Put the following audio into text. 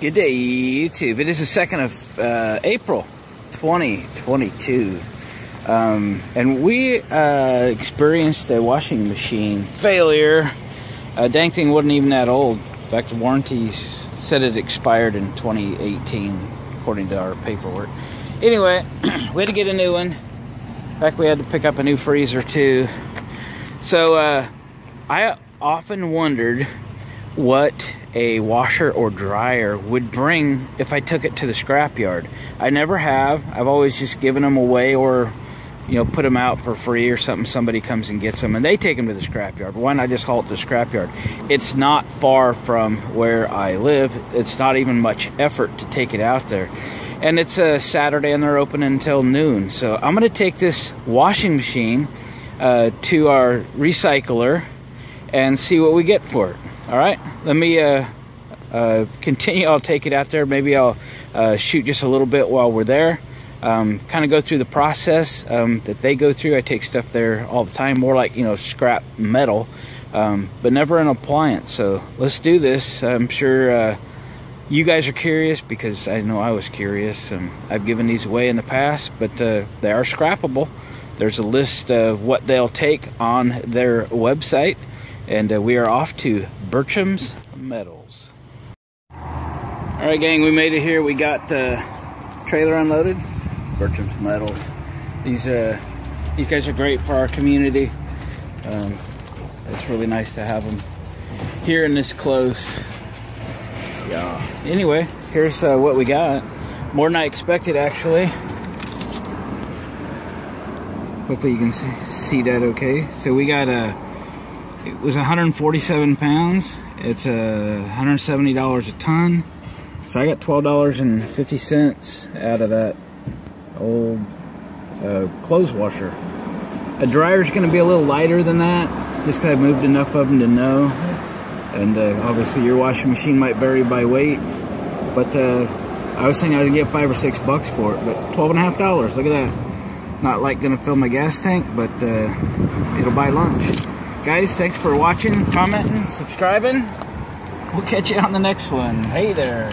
Good day, YouTube. It is the 2nd of uh, April, 2022. Um, and we uh, experienced a washing machine failure. Uh, dang thing wasn't even that old. In fact, the warranty said it expired in 2018, according to our paperwork. Anyway, we had to get a new one. In fact, we had to pick up a new freezer too. So uh, I often wondered what a washer or dryer would bring if I took it to the scrapyard. I never have. I've always just given them away or, you know, put them out for free or something. Somebody comes and gets them and they take them to the scrapyard. Why not just haul it to the scrapyard? It's not far from where I live. It's not even much effort to take it out there. And it's a Saturday and they're open until noon. So I'm going to take this washing machine uh, to our recycler and see what we get for it. All right, let me uh, uh, continue. I'll take it out there. Maybe I'll uh, shoot just a little bit while we're there. Um, kind of go through the process um, that they go through. I take stuff there all the time, more like you know scrap metal, um, but never an appliance. So let's do this. I'm sure uh, you guys are curious because I know I was curious. Um, I've given these away in the past, but uh, they are scrappable. There's a list of what they'll take on their website and uh, we are off to Bertram's Metals. All right, gang, we made it here. We got uh, trailer unloaded. Bertram's Metals. These uh, these guys are great for our community. Um, it's really nice to have them here in this close. Yeah. Anyway, here's uh, what we got. More than I expected, actually. Hopefully you can see that okay. So we got a it was 147 pounds. It's a uh, $170 a ton. So I got $12.50 out of that old uh, clothes washer. A dryer's going to be a little lighter than that, just because I moved enough of them to know. And uh, obviously your washing machine might vary by weight. But uh, I was thinking I'd get five or six bucks for it, but twelve and a half dollars. Look at that. Not like going to fill my gas tank, but uh, it'll buy lunch. Guys, thanks for watching, commenting, subscribing. We'll catch you on the next one. Hey there.